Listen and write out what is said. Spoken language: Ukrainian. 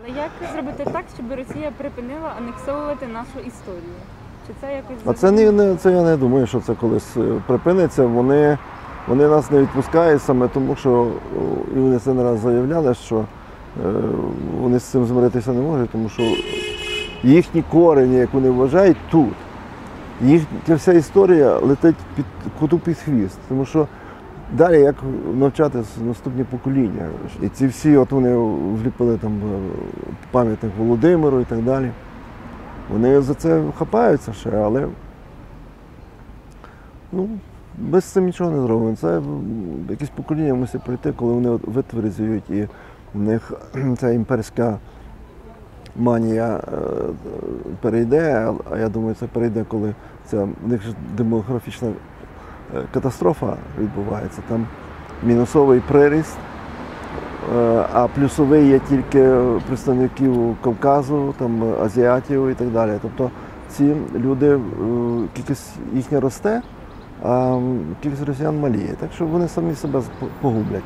Але як зробити так, щоб Росія припинила анексовувати нашу історію? Чи це якось А це не, не це я не думаю, що це колись е, припиниться. Вони, вони нас не відпускають саме тому, що і вони це не раз заявляли, що е, вони з цим змиритися не можуть, тому що їхні корені, як вони вважають, тут. Їхня вся історія летить під коту під хвіст. Тому що далі як навчати наступні покоління. І ці всі, от вони вліпили там е, пам'ятник Володимиру і так далі. Вони за це хапаються ще, але ну, без цим нічого не зробимо. Це м, якесь покоління мусить пройти, коли вони витверзюють і в них ця імперська манія е, перейде, а я думаю, це перейде, коли ця в них демографічна катастрофа відбувається. Там мінусовий приріст. Е, А плюсовий є тільки представників Кавказу, там азіатів і так далі. Тобто ці люди, е, кількість їхня росте, а кількість росіян маліє. Так що вони самі себе погублять.